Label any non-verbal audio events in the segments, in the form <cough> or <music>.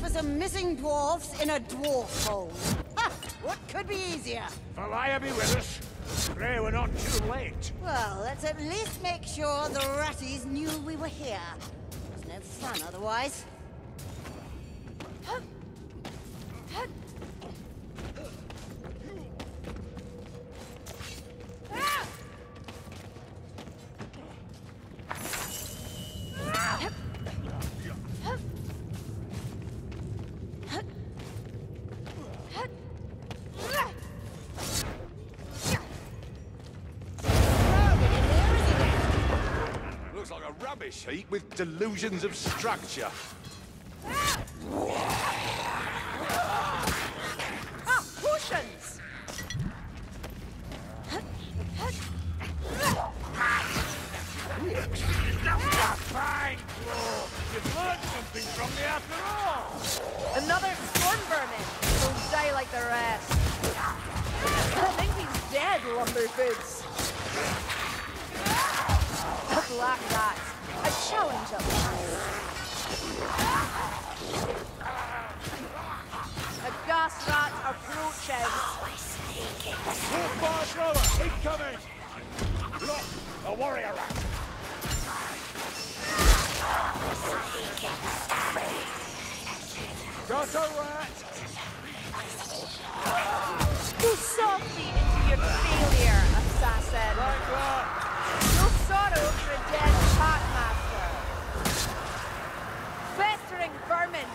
for some missing dwarfs in a dwarf hole. Ha! What could be easier? Valaya be with us. Pray we're not too late. Well, let's at least make sure the ratties knew we were here. It's no fun otherwise. With delusions of structure. Incoming. Look, a warrior rat. Got a rat. Go softly into your failure, assassin. No sorrow for a dead packmaster. Festering vermin,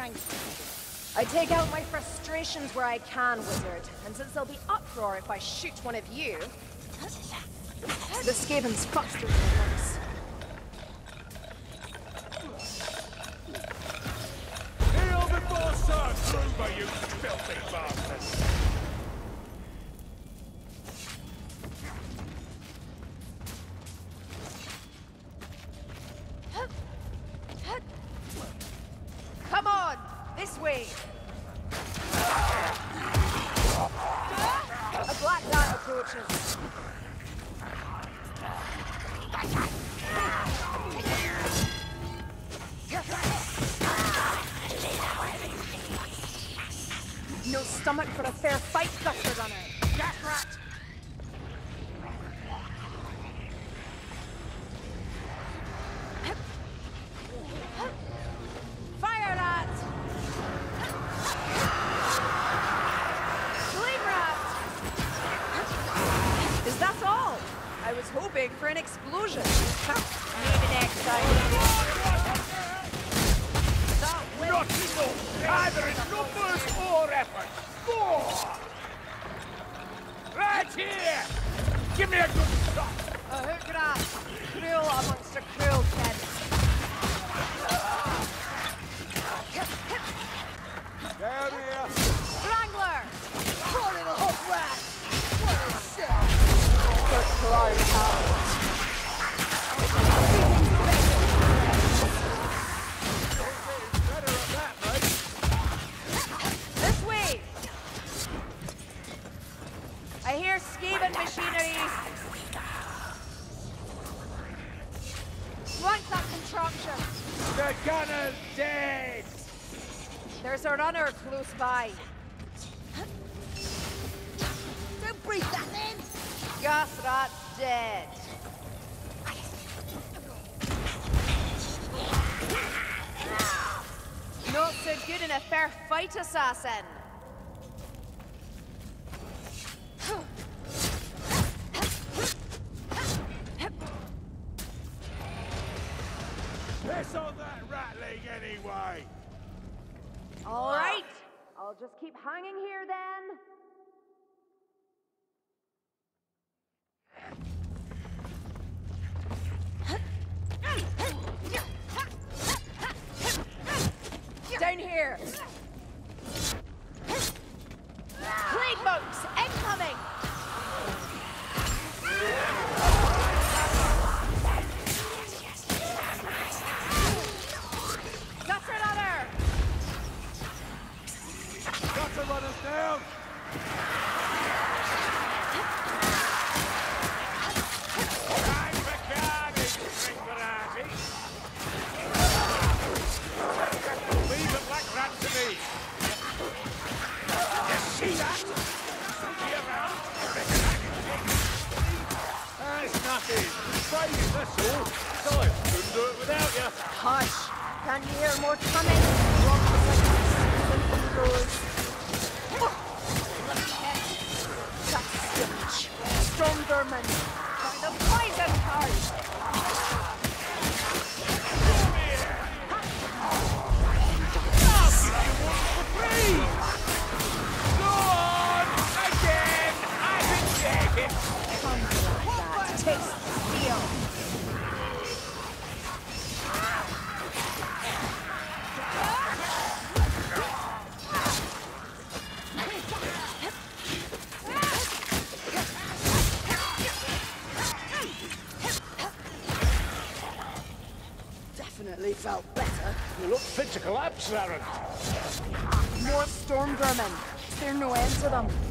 cranky? I take out my frustrations where I can, wizard. And since there'll be uproar if I shoot one of you, the Skaven's faster than once. Kneel before Sir Kruber, you filthy bastard. So Clarence. More storm vermin. They're no end to them.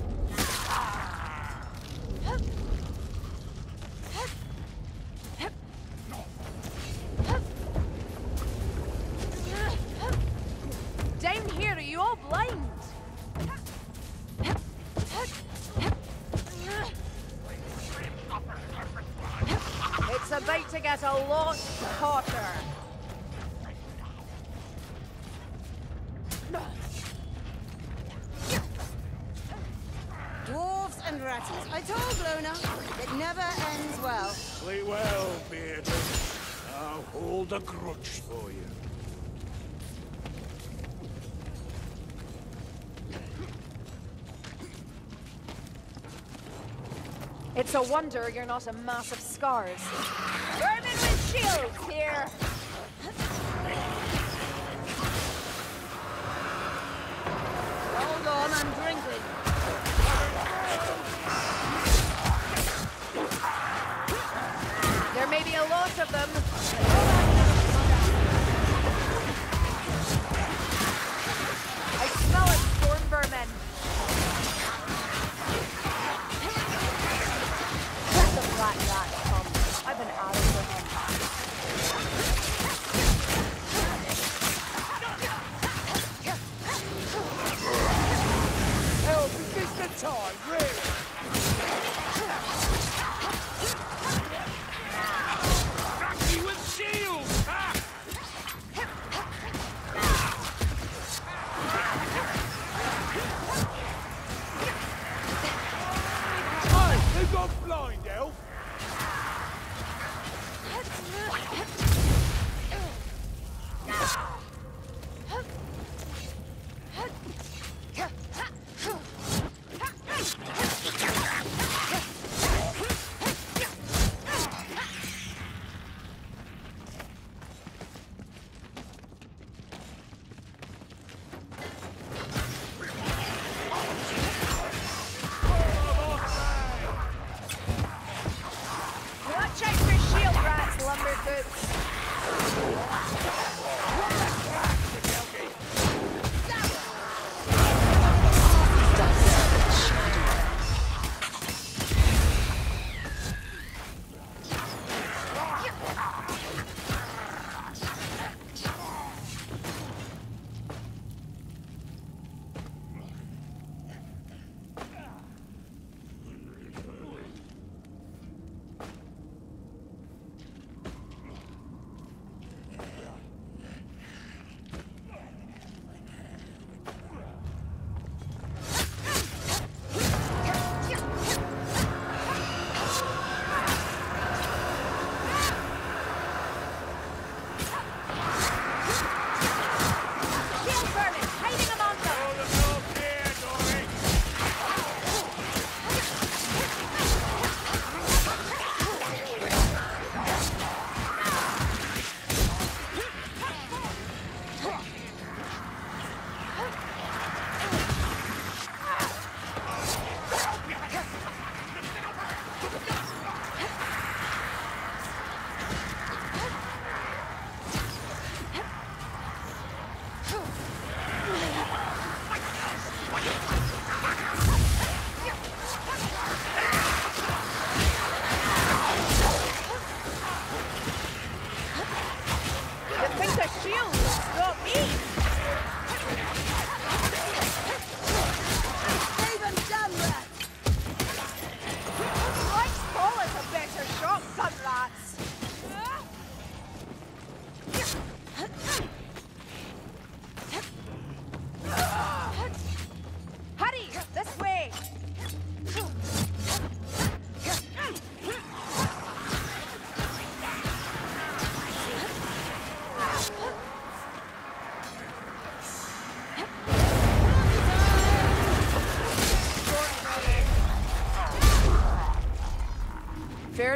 It's a wonder you're not a mass of scars. Vermin with shields here!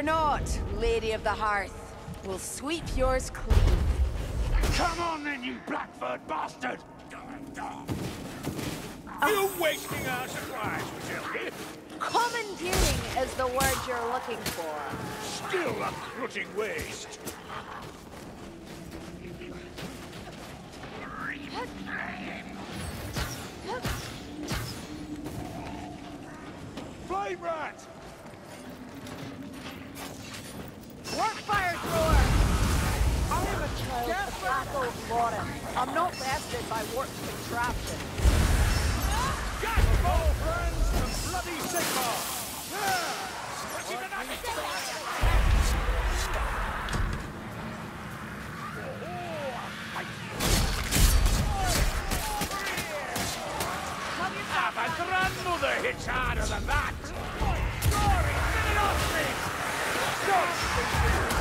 Not, Lady of the Hearth. We'll sweep yours clean. Come on then, you Blackford bastard! Oh. You're wasting our supplies, Matilda. Commandeering is the word you're looking for. Still a rotting waste. Flame rat! I'm not bested by warp contraption. Gas ball, friends, and bloody Ah, my grandmother harder than that! Glory, get it off me! Stop!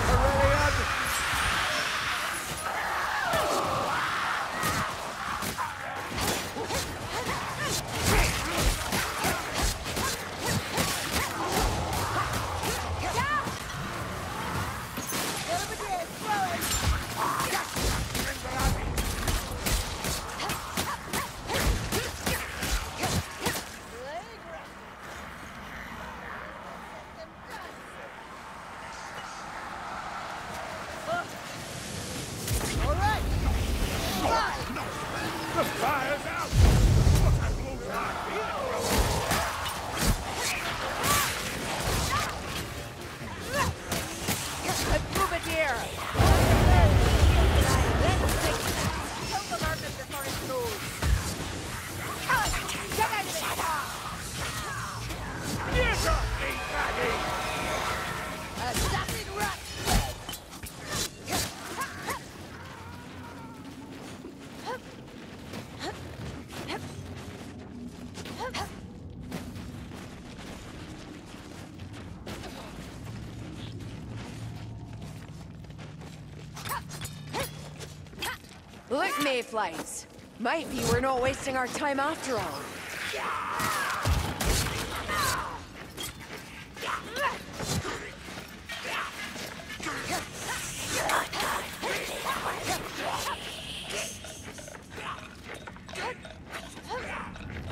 Look, Mayflies. Might be we're not wasting our time after all.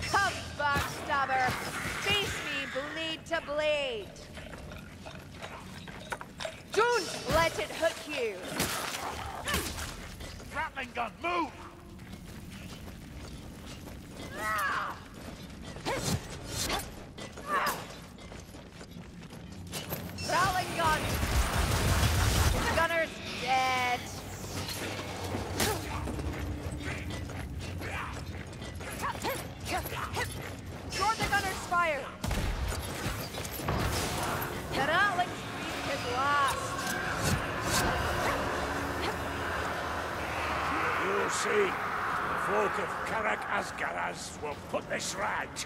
Come, backstabber! Face me blade to blade! Don't let it hook Ratling gun, move! Rowling gun! Gunner's dead! Short the gunner's fire! The Rattling speed is last! You'll see. The folk of Karak Azgaraz will put this right.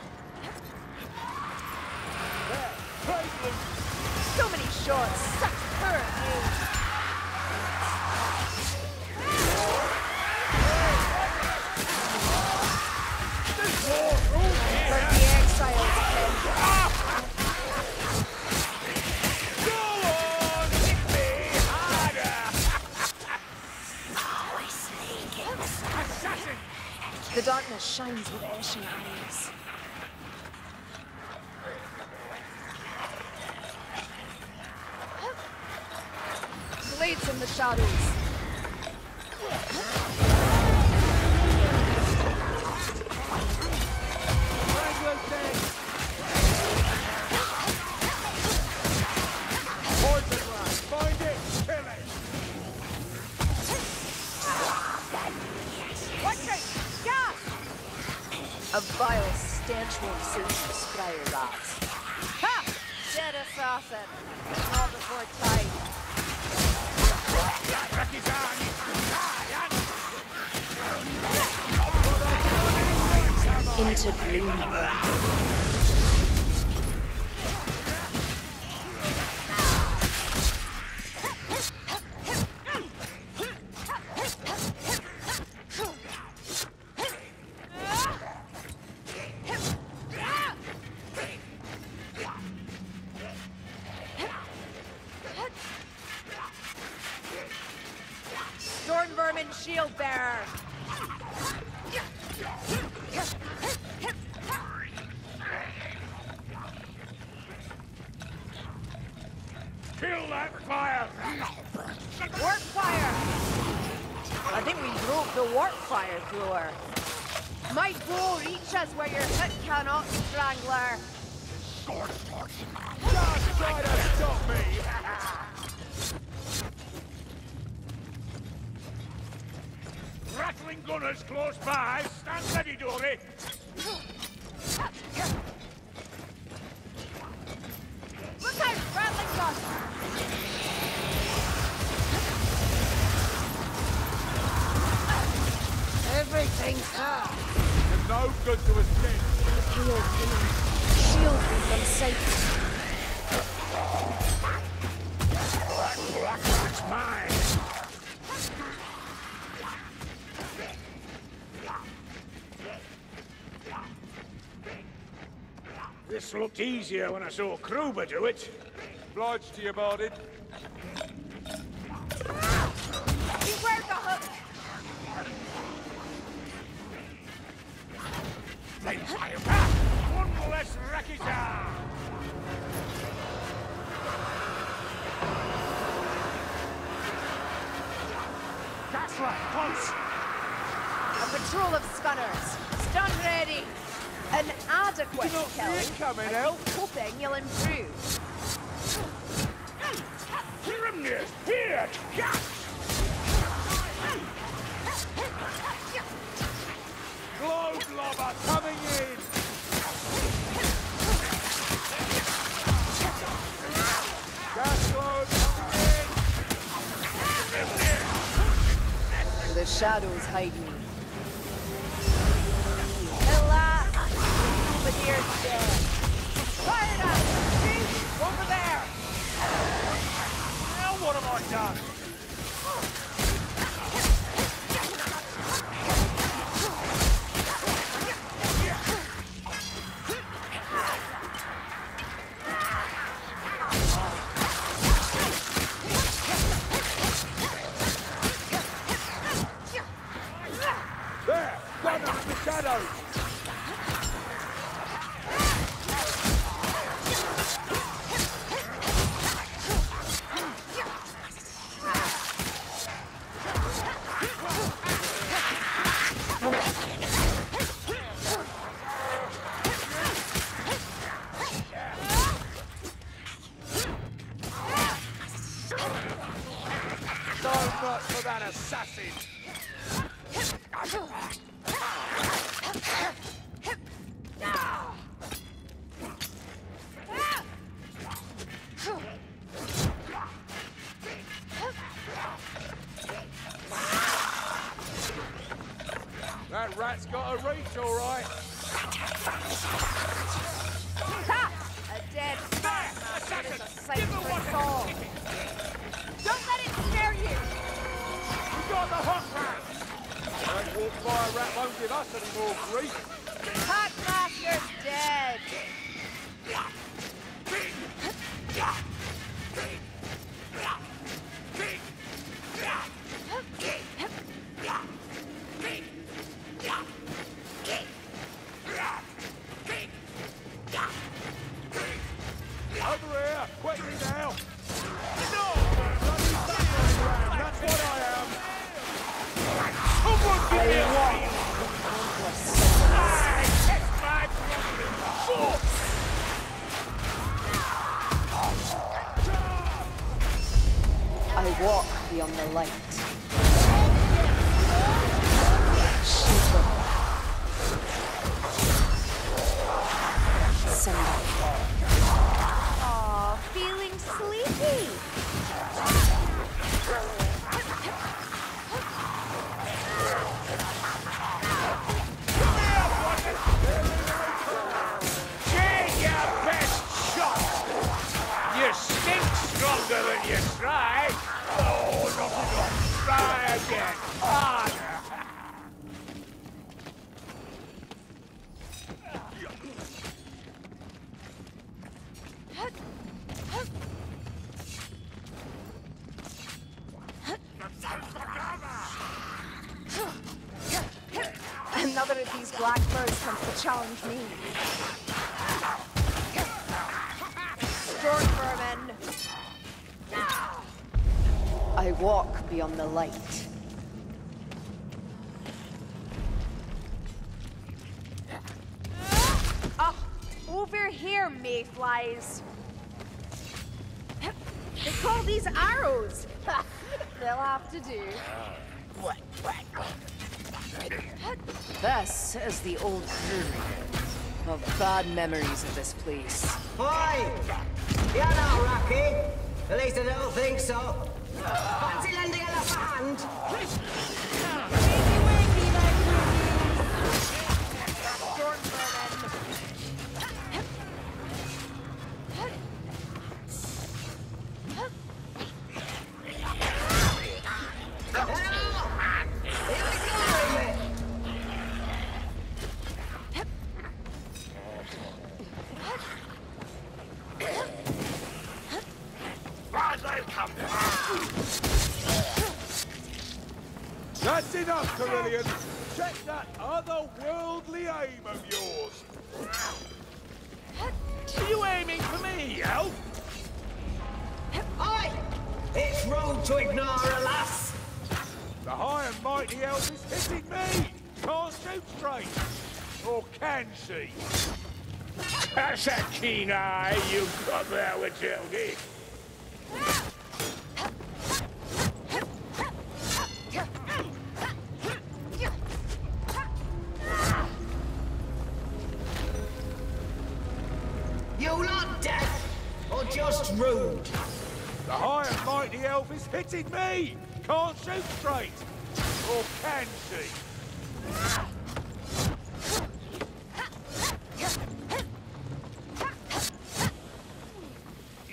There. So many shots, such poor aim! Darkness shines with ashen eyes. Blades in the shadows. Kill that fire! Warp fire! I think we broke the warp fire thrower. Might bow reach us where your hit cannot, Strangler. Just try to stop me! Ratling gunners close by! Stand ready, Dory! Looked easier when I saw Kruber do it. Obliged to you, Bardin. Beware the hook! Flame fire! One less Rakita! Gaslight, close! A patrol of scanners. Stun ready. An adequate You it coming, keep hoping you'll improve. Grimnir, here! Gas! Globe lobber coming in! Gas globe coming in! The shadows hide Souvenirs dead. Fire it up! See? Over there! Now what have I done? That assassin! Beyond the walk the light. Ah, over here, mayflies. They call these arrows. <laughs> They'll have to do. This is the old brewery. Of bad memories of this place. Oi! You're not Rocky. At least I don't think so. Fancy lending a hand?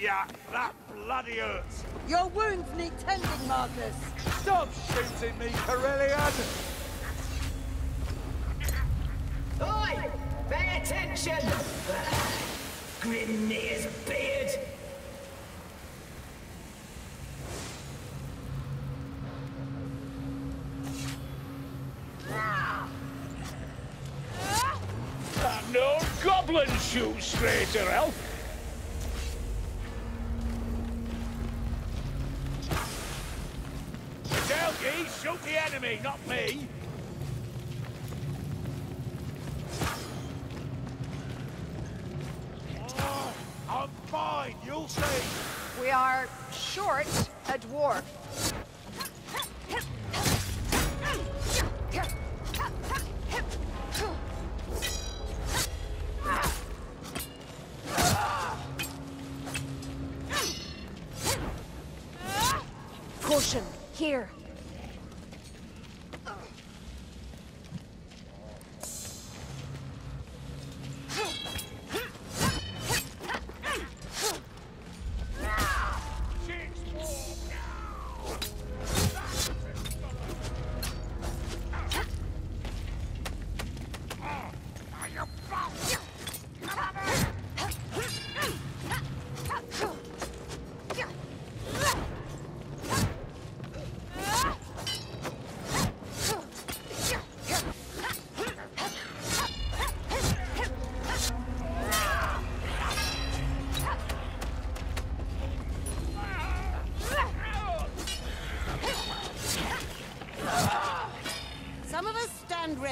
Yeah, that bloody hurts! Your wounds need tending, Markus. Stop shooting me, Kerillian! Oi! Pay attention! Grimnir's beard! That no goblin shoots straighter, elf!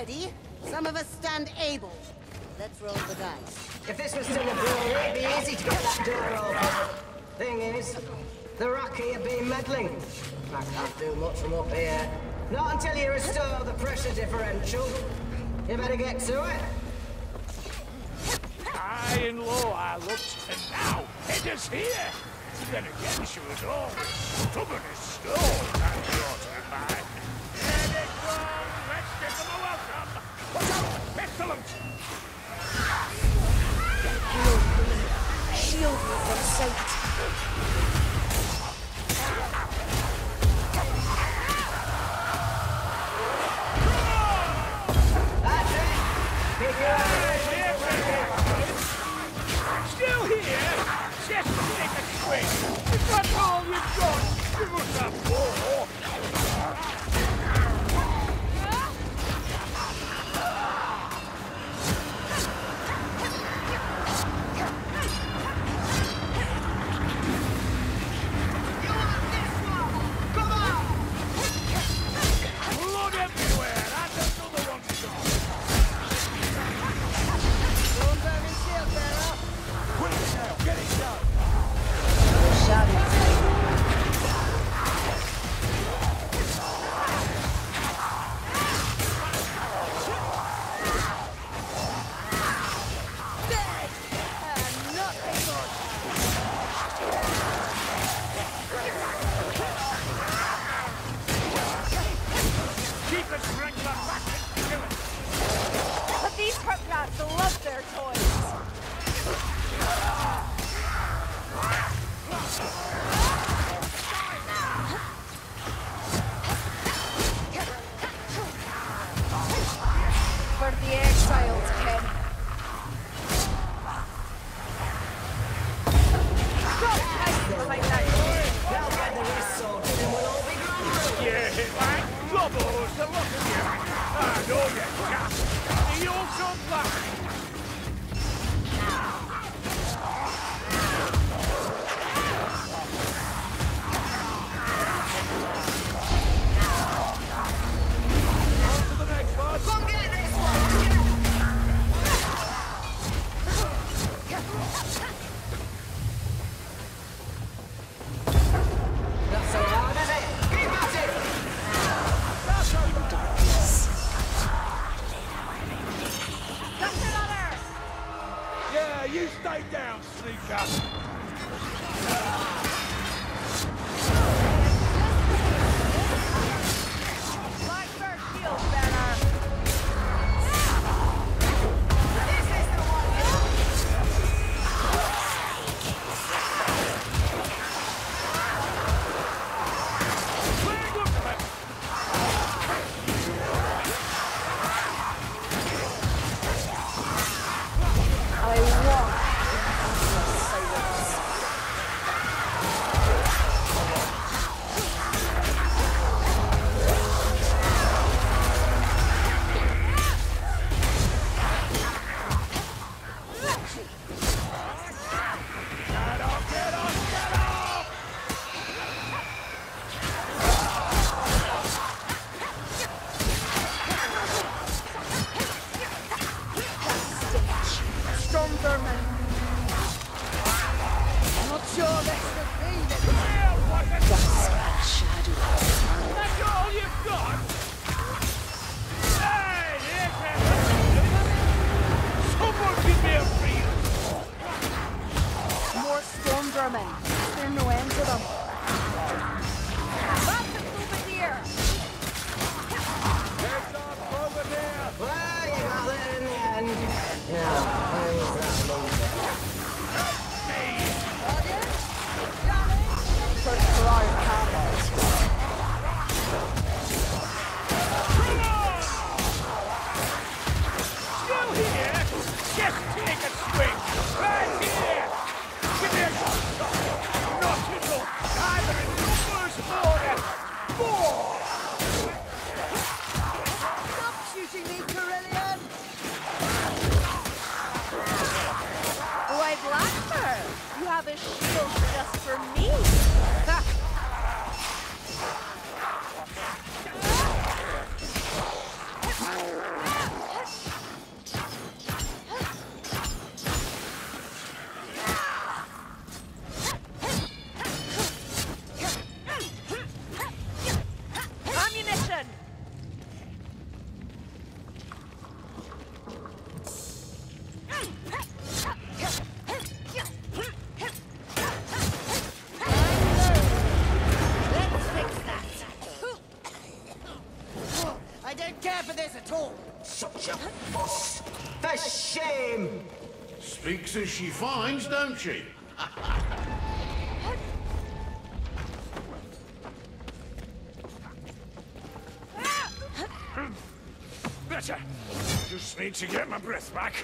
Ready, some of us stand able. Let's roll the dice. If this was still a brewery, it'd be easy to get that door open. Thing is, the Rocky have been meddling. I can't do much from up here. Not until you restore the pressure differential. You better get to it. High and low I looked, and now it is here. Then again, she was always stubborn a! If that's all you've got, give us a more! Long line. as she finds, don't she? <laughs> Better. Just need to get my breath back.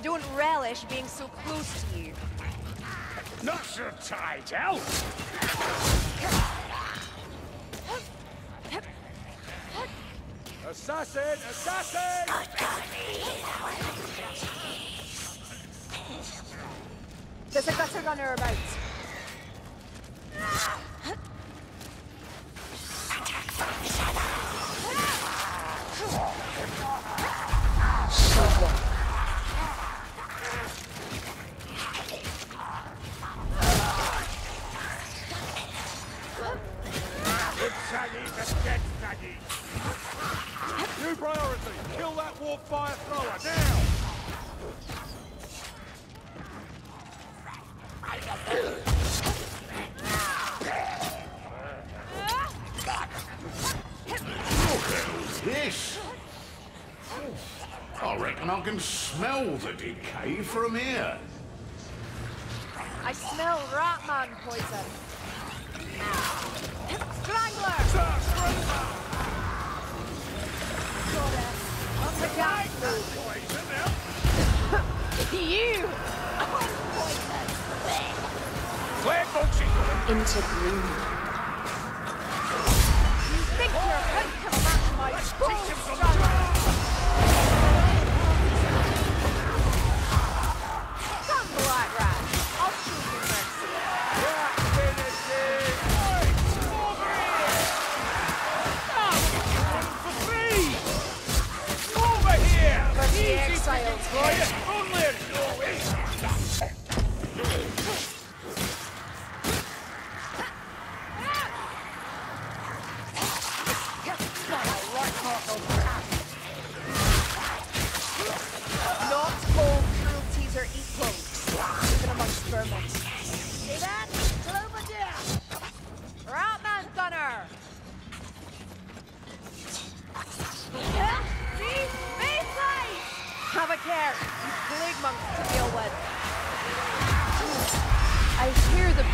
I don't relish being so close to you. Not so tight, out! Assassin! Assassin! There's a gutter gunner about. Decay from here. I smell Ratman poison. Strangler! Got it. Up the gas Poison now! You! Where Bugsy? Into gloom.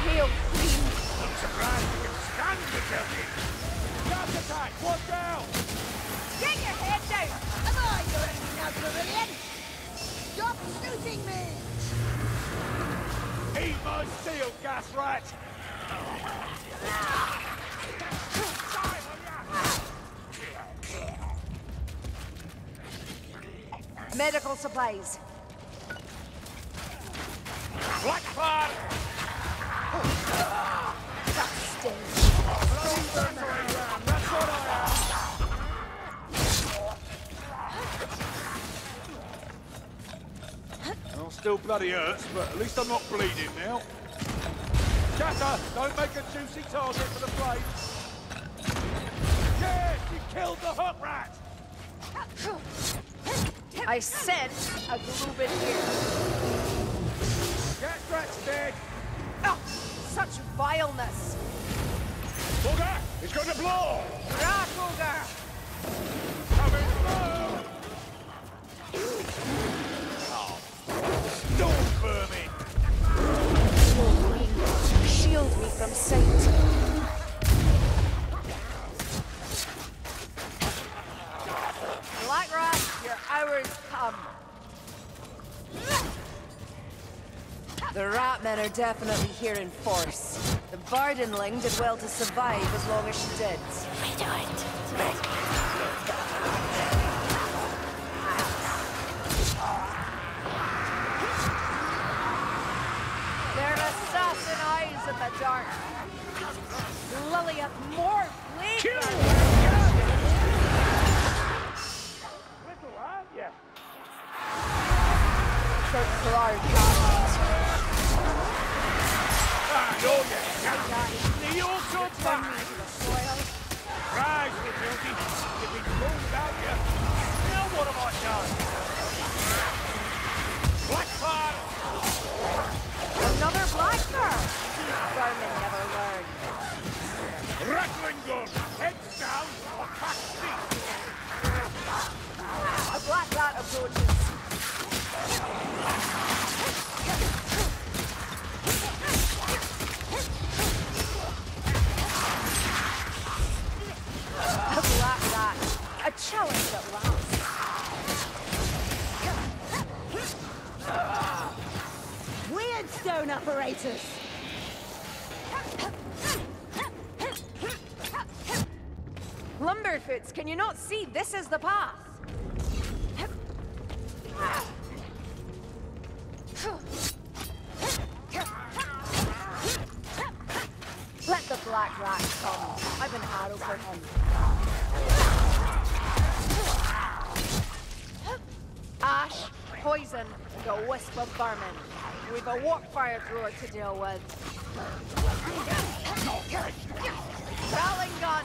Hear the pale queen. I'm surprised you can stand the journey. Gas attack, watch out! Get your head down! Am I your enemy now, Kerillian? Stop shooting me! Eat my steel, gas rat! Medical supplies. Black fire! That stinks. Well, still bloody hurts, but at least I'm not bleeding now. Shatter, don't make a juicy target for the blade. Yes, you killed the hook rat! I sense a globin here. Rat's dead! Oh, such vileness. Booger, it's going to blow! Rat ogre! Coming through! Oh. Storm vermin! Shield me from sight. Black rat, your hours come. The Ratmen are definitely here in force. The Bardenling did well to survive as long as she did. We do it. Their assassin eyes in the dark. Liliath more not see? This is the path. Let the black rat come. I've an arrow for him. Ash, poison, and a wisp of vermin. We've a warp fire thrower to deal with. Ratling gun!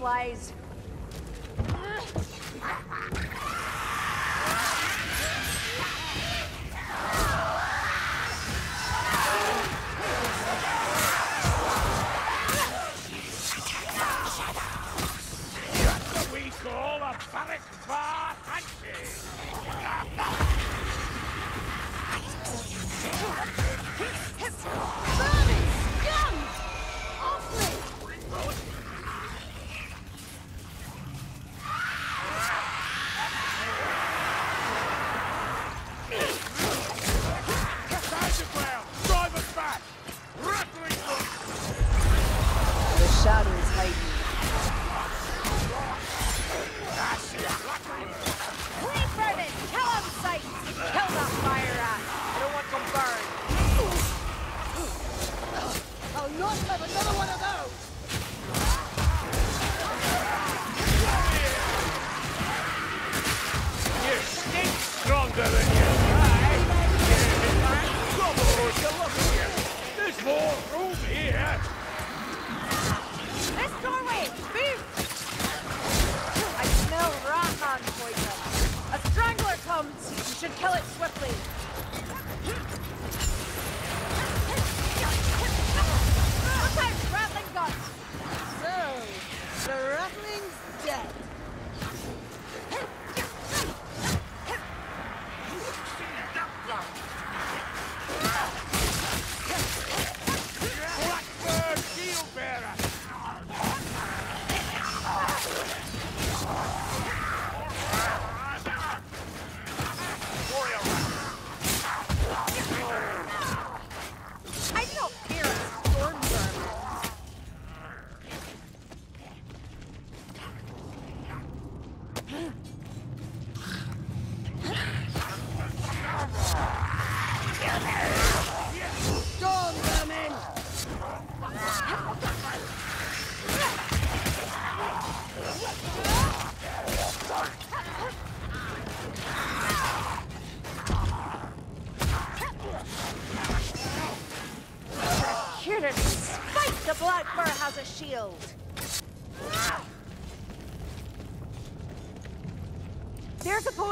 flies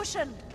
position.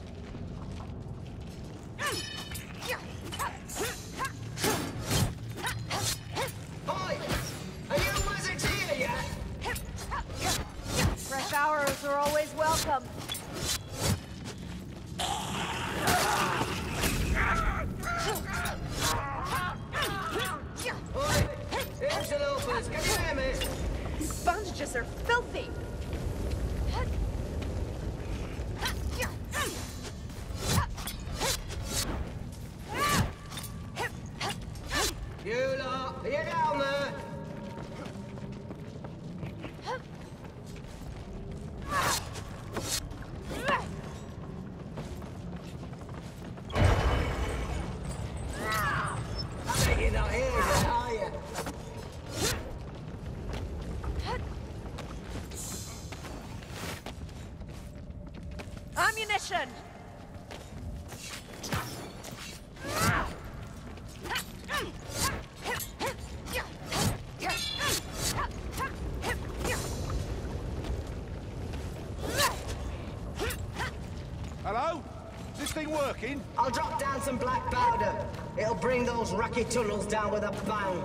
working? I'll drop down some black powder. It'll bring those rocky tunnels down with a bang.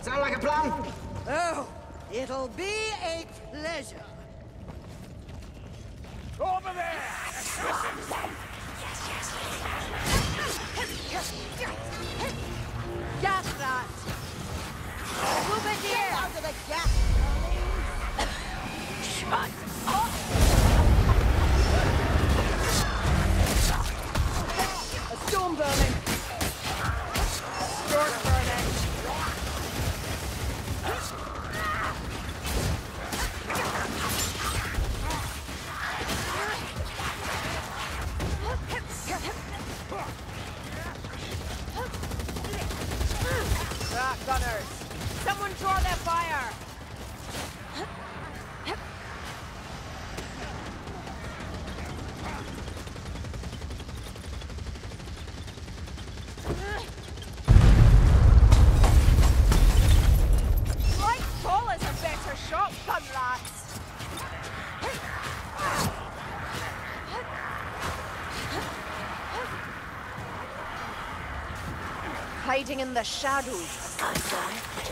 Sound like a plan? Oh, it'll be a pleasure. gunners! Someone draw their fire! Better shot! Hiding in the shadows assassin.